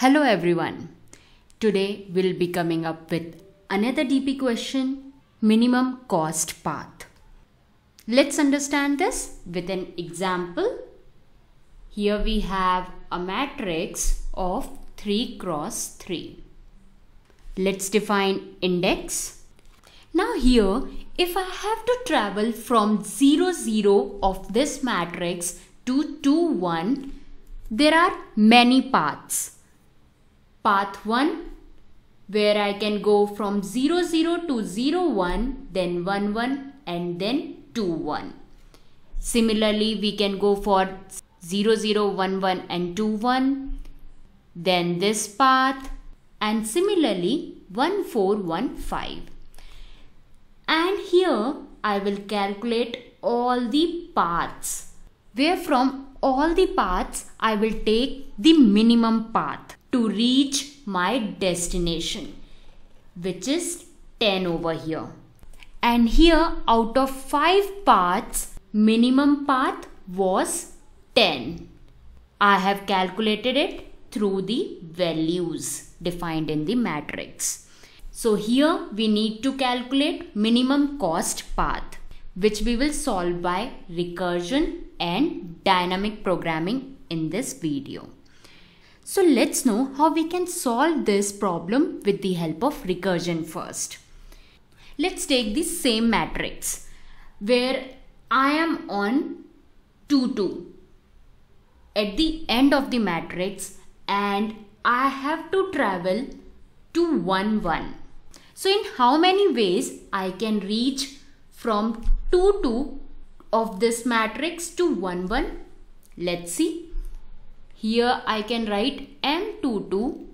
Hello everyone. Today we'll be coming up with another DP question minimum cost path. Let's understand this with an example. Here we have a matrix of 3 cross 3. Let's define index. Now here if I have to travel from 0 0 of this matrix to 2 1 there are many paths path 1 where I can go from 0 0 to 0 1 then 1 1 and then 2 1. Similarly we can go for 0 0 1 1 and 2 1 then this path and similarly 1 4 1 5. And here I will calculate all the paths where from all the paths I will take the minimum path to reach my destination which is 10 over here. And here out of 5 paths minimum path was 10 I have calculated it through the values defined in the matrix. So here we need to calculate minimum cost path which we will solve by recursion and dynamic programming in this video. So let's know how we can solve this problem with the help of recursion first. Let's take the same matrix where I am on 2 2 at the end of the matrix and I have to travel to 1 1. So in how many ways I can reach from 2 2 of this matrix to 1 1? Let's see. Here I can write M22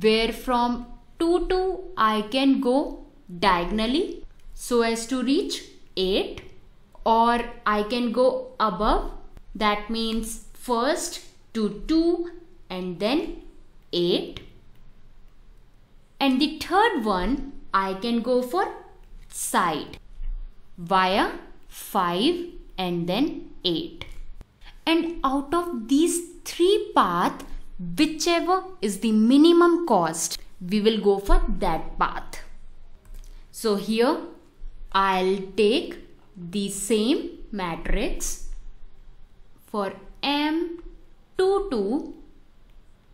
where from 2 to I can go diagonally so as to reach 8 or I can go above. That means first to 2 and then 8 and the third one I can go for side via 5 and then 8 and out of these three path whichever is the minimum cost we will go for that path. So here I'll take the same matrix for M22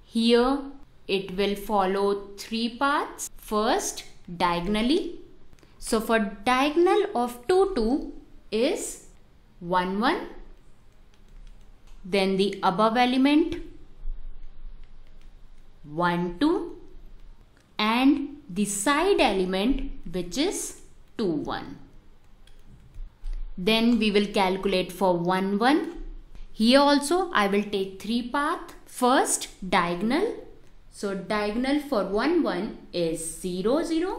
here it will follow three paths. First diagonally. So for diagonal of 2 2 is 1 1 then the above element 1 2 and the side element which is 2 1 then we will calculate for 1 1 here also I will take three path. First diagonal. So diagonal for 1 1 is 0 0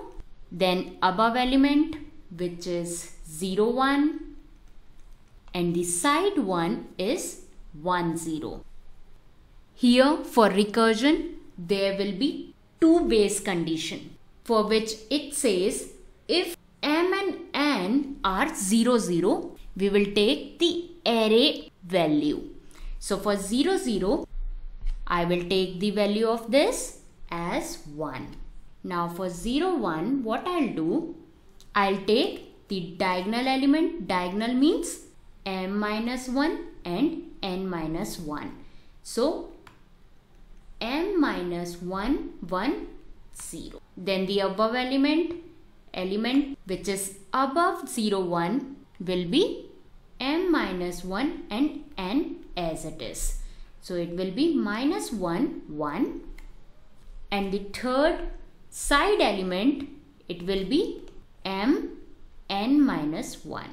then above element which is 0 1 and the side one is 1 0. Here for recursion there will be two base condition for which it says if m and n are 0 0 we will take the array value. So for 0 0 I will take the value of this as 1. Now for 0 1 what I'll do I'll take the diagonal element diagonal means m minus 1 and n minus 1. So, m minus 1, 1, 0. Then the above element, element which is above 0, 1 will be m minus 1 and n as it is. So, it will be minus 1, 1 and the third side element it will be m n minus 1.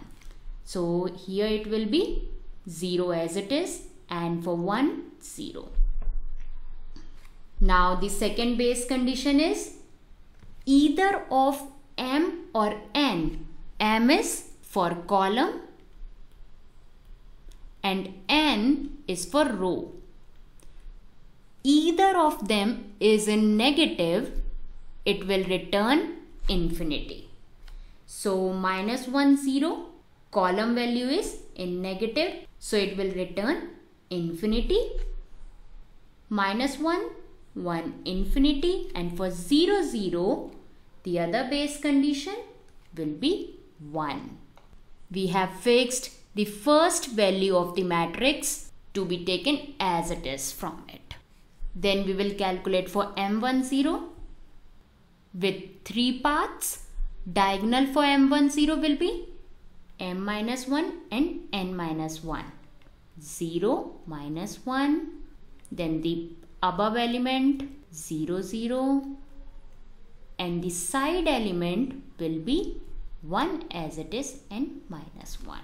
So here it will be 0 as it is and for 1 0. Now the second base condition is either of m or n. m is for column and n is for row. Either of them is in negative, it will return infinity. So minus 1 0 column value is in negative so it will return infinity minus 1 1 infinity and for 0 0 the other base condition will be 1. We have fixed the first value of the matrix to be taken as it is from it. Then we will calculate for M10 with three paths. Diagonal for M10 will be M minus 1 and N minus 1. 0 minus 1. Then the above element 0 0 and the side element will be 1 as it is and minus 1.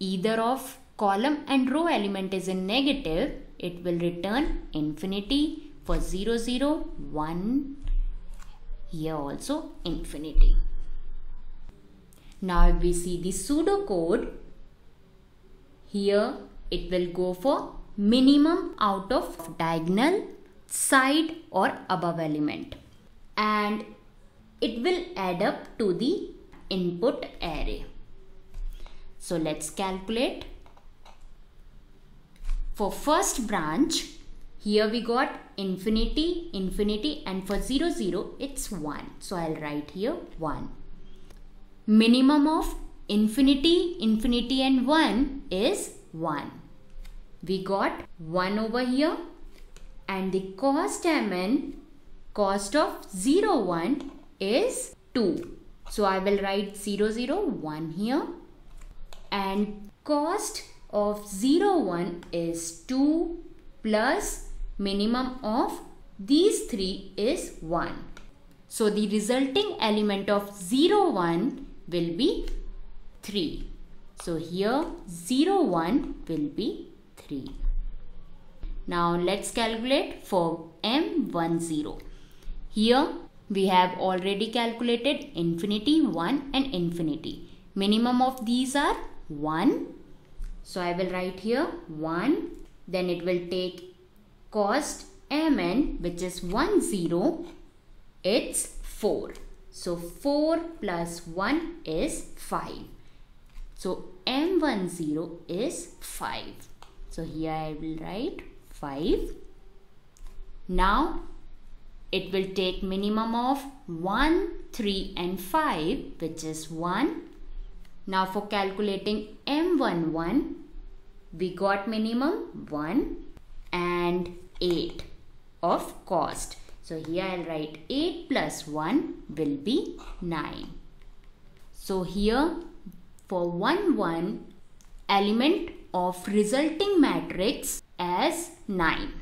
Either of column and row element is in negative, it will return infinity for 0, 0, 1, here also infinity. Now if we see the pseudocode, here it will go for minimum out of diagonal, side or above element. And it will add up to the input array. So let's calculate. For first branch, here we got infinity, infinity and for 0, 0 it's 1. So I'll write here 1. Minimum of infinity, infinity and 1 is 1. We got 1 over here and the cost mn, cost of 0, 1 is 2. So I will write 0, 0, 1 here. And cost of 0, 1 is 2 plus minimum of these three is 1. So the resulting element of 0, 1 will be 3. So here 0, 1 will be 3. Now let's calculate for M10. Here we have already calculated infinity, 1 and infinity. Minimum of these are 1. So I will write here 1. Then it will take cost mn which is 1 0. It's 4. So 4 plus 1 is 5. So m10 is 5. So here I will write 5. Now it will take minimum of 1, 3 and 5 which is 1. Now for calculating M11 we got minimum 1 and 8 of cost. So here I'll write 8 plus 1 will be 9. So here for 1 1 element of resulting matrix as 9.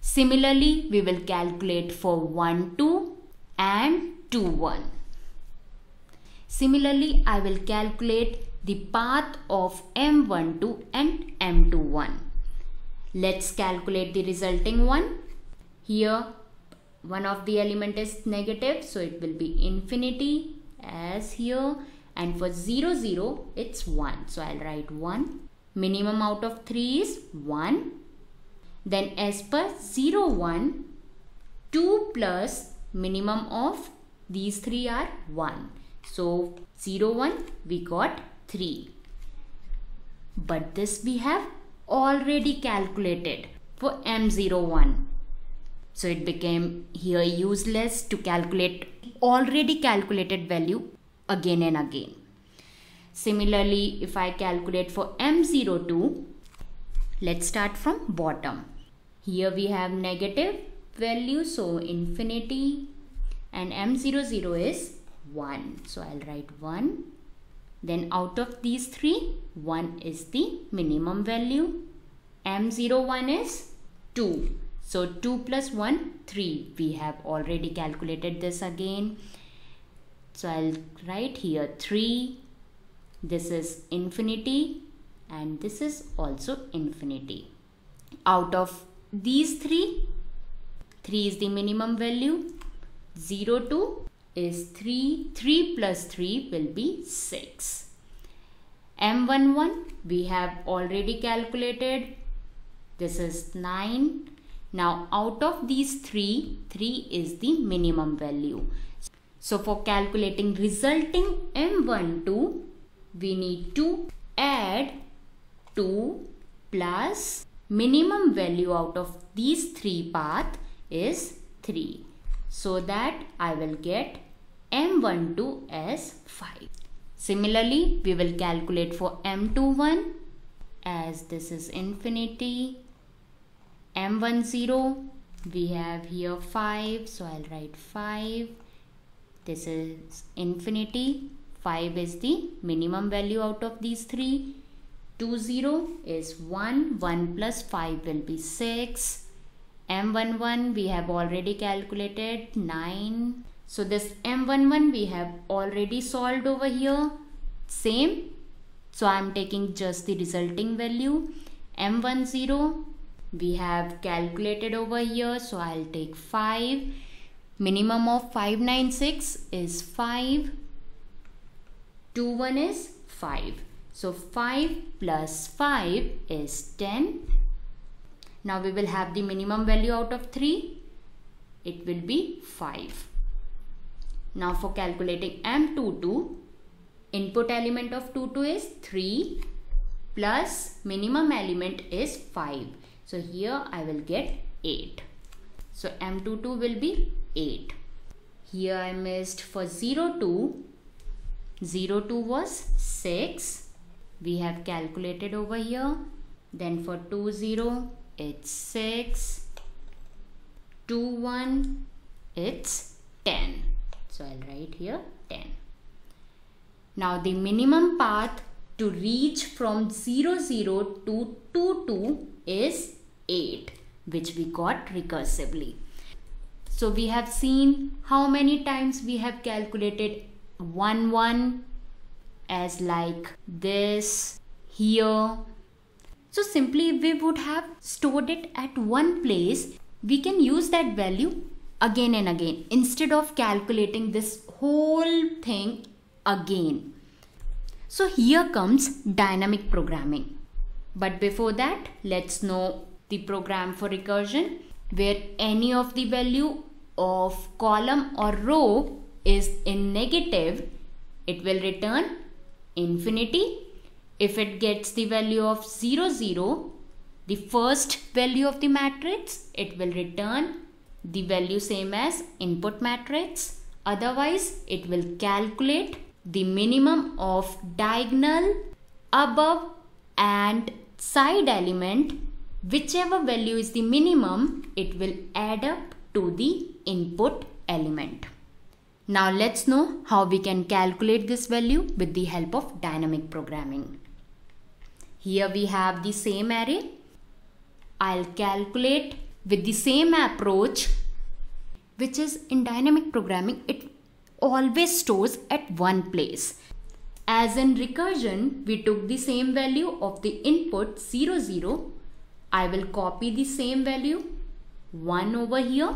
Similarly, we will calculate for 1, 2 and 2, 1. Similarly, I will calculate the path of M12 and M21. Let's calculate the resulting one. Here, one of the element is negative, so it will be infinity as here. And for 0, 0, it's 1. So I'll write 1. Minimum out of 3 is 1 then as per 0, 1, 2 plus minimum of these three are 1. So 0, 1 we got 3. But this we have already calculated for M01. So it became here useless to calculate already calculated value again and again. Similarly, if I calculate for M02, let's start from bottom. Here we have negative value so infinity and m00 is 1. So I'll write 1. Then out of these three 1 is the minimum value. m01 is 2. So 2 plus 1 3. We have already calculated this again. So I'll write here. 3. This is infinity and this is also infinity. Out of these three 3 is the minimum value. 0 2 is 3 3 plus 3 will be 6 m11 we have already calculated. This is 9 now out of these three 3 is the minimum value so for calculating resulting m12 we need to add 2 plus minimum value out of these three path is 3. So that I will get M12 as 5. Similarly, we will calculate for M21 as this is infinity. M10 we have here 5 so I'll write 5 this is infinity. 5 is the minimum value out of these three. 2 0 is 1 1 plus 5 will be 6 m11 we have already calculated. 9 so this m11 we have already solved over here. Same. So I'm taking just the resulting value. M10 we have calculated over here. So I'll take 5 minimum of 596 is 5 2 1 is 5 so 5 plus 5 is 10 now we will have the minimum value out of 3 it will be 5 now for calculating M22 input element of 22 is 3 plus minimum element is 5 so here I will get 8. So M22 will be 8. Here I missed for 02. 02 was 6. We have calculated over here. Then for 20 it's 6. 21 it's 10. So I'll write here 10. Now the minimum path to reach from 00 to 22 is 8 which we got recursively. So we have seen how many times we have calculated 1 1 as like this here. So simply we would have stored it at one place, we can use that value again and again instead of calculating this whole thing again. So here comes dynamic programming. But before that, let's know the program for recursion where any of the value of column or row is in negative, it will return infinity. If it gets the value of 0, 0, the first value of the matrix, it will return the value same as input matrix. Otherwise, it will calculate the minimum of diagonal above and side element whichever value is the minimum it will add up to the input element. Now let's know how we can calculate this value with the help of dynamic programming. Here we have the same array. I'll calculate with the same approach which is in dynamic programming it always stores at one place. As in recursion, we took the same value of the input 0, 0. I will copy the same value 1 over here.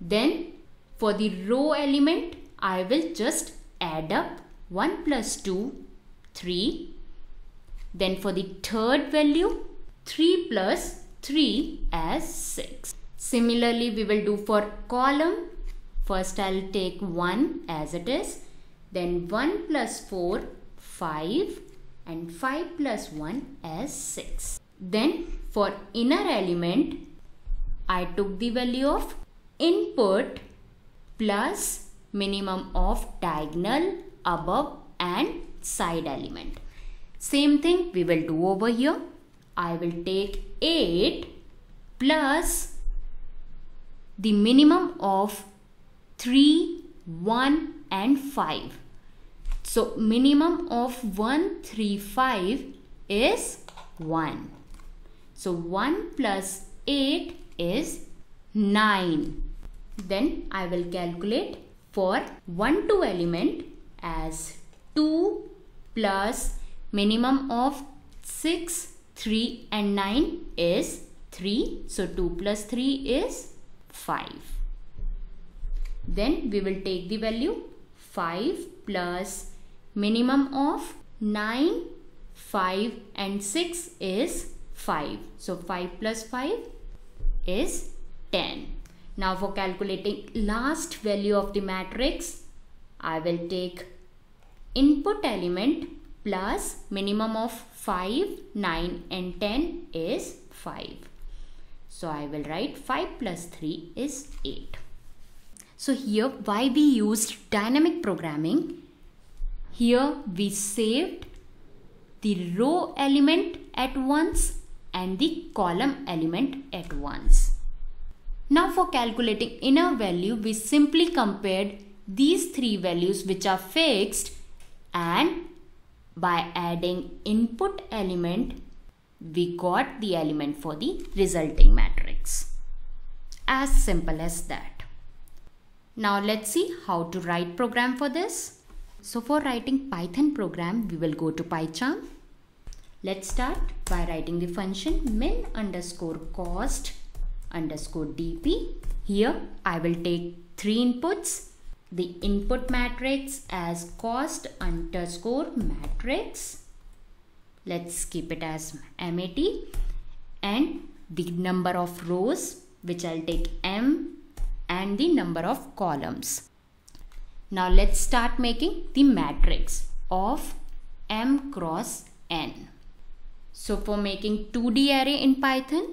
Then for the row element, I will just add up 1 plus 2, 3. Then for the third value, 3 plus 3 as 6. Similarly, we will do for column. First, I'll take 1 as it is. Then 1 plus 4, 5 and 5 plus 1 as 6. Then for inner element, I took the value of input plus minimum of diagonal above and side element. Same thing we will do over here. I will take 8 plus the minimum of 3, 1 and 5. So minimum of 135 is 1. So 1 plus 8 is 9. Then I will calculate for 1 2 element as 2 plus minimum of 6, 3 and 9 is 3. So 2 plus 3 is 5. Then we will take the value 5 plus minimum of 9, 5 and 6 is 5. So 5 plus 5 is 10. Now for calculating last value of the matrix, I will take input element plus minimum of 5, 9 and 10 is 5. So I will write 5 plus 3 is 8. So here why we used dynamic programming. Here we saved the row element at once and the column element at once. Now for calculating inner value, we simply compared these three values which are fixed and by adding input element, we got the element for the resulting matrix. As simple as that. Now let's see how to write program for this. So for writing Python program, we will go to PyCharm. Let's start by writing the function min underscore cost underscore dp. Here I will take three inputs. The input matrix as cost underscore matrix. Let's keep it as MAT and the number of rows which I'll take M and the number of columns. Now let's start making the matrix of M cross N. So for making 2D array in Python,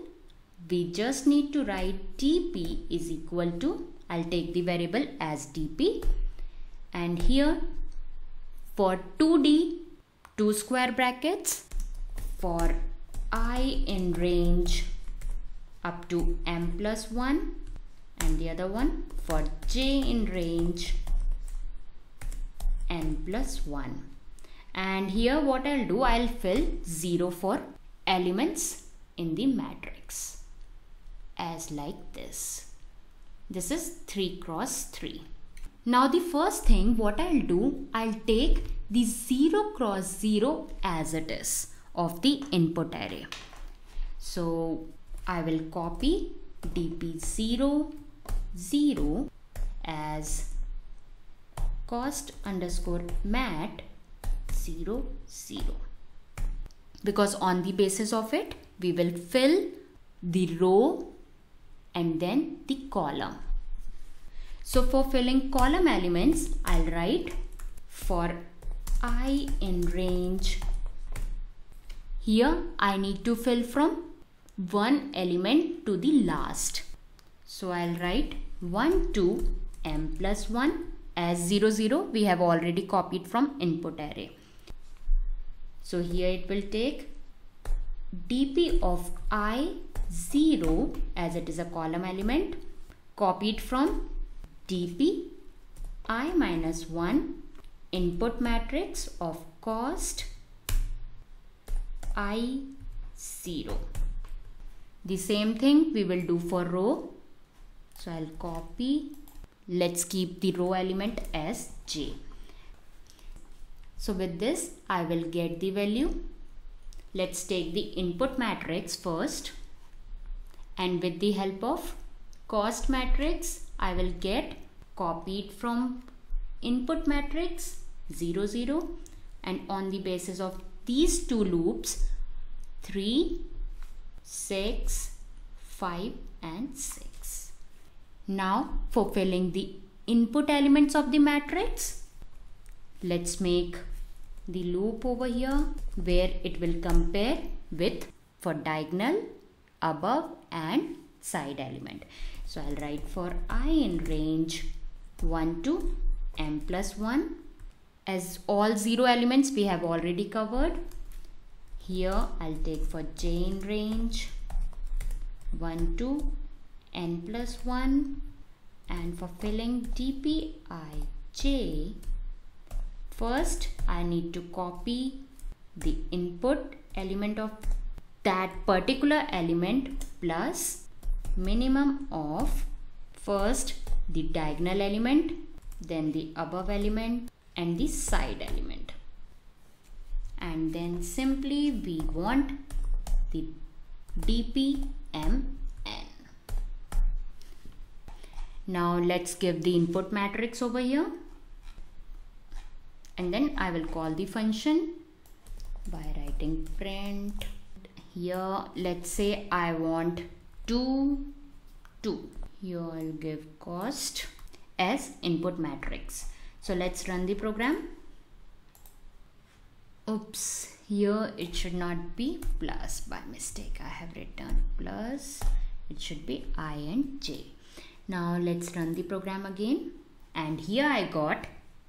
we just need to write dp is equal to I'll take the variable as dp and here for 2d 2 square brackets for i in range up to m plus 1 and the other one for j in range n plus 1 and here what I'll do I'll fill 0 for elements in the matrix as like this. This is 3 cross 3. Now the first thing what I'll do, I'll take the 0 cross 0 as it is of the input array. So I will copy dp0 0 as cost underscore mat 0 0 because on the basis of it we will fill the row and then the column. So for filling column elements, I'll write for i in range. Here I need to fill from one element to the last. So I'll write 1 to m plus 1 as 0 0 we have already copied from input array. So here it will take dp of i 0 as it is a column element copied from dp i minus 1 input matrix of cost i 0 the same thing we will do for row. So i'll copy. Let's keep the row element as j. So with this i will get the value. Let's take the input matrix first and with the help of cost matrix I will get copied from input matrix 0 0 and on the basis of these two loops 3 6 5 and 6 now for filling the input elements of the matrix let's make the loop over here where it will compare with for diagonal above and side element. So I'll write for i in range 1 to m plus 1 as all 0 elements we have already covered. Here I'll take for j in range 1 to n plus 1 and for filling dpij first I need to copy the input element of that particular element plus minimum of first the diagonal element then the above element and the side element. And then simply we want the dpmn now let's give the input matrix over here. And then I will call the function by writing print here let's say I want 2 2 here I'll give cost as input matrix. So let's run the program. Oops. Here it should not be plus by mistake. I have written plus. It should be i and j. Now let's run the program again. And here i got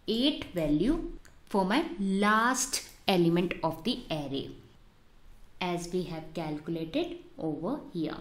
8 value for my last element of the array as we have calculated over here